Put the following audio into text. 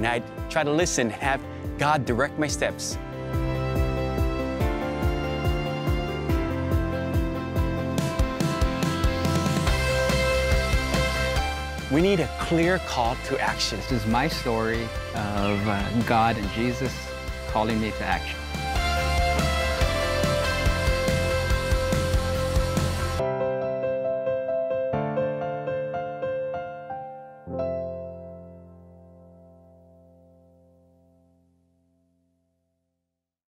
and I'd try to listen, have God direct my steps. We need a clear call to action. This is my story of uh, God and Jesus calling me to action.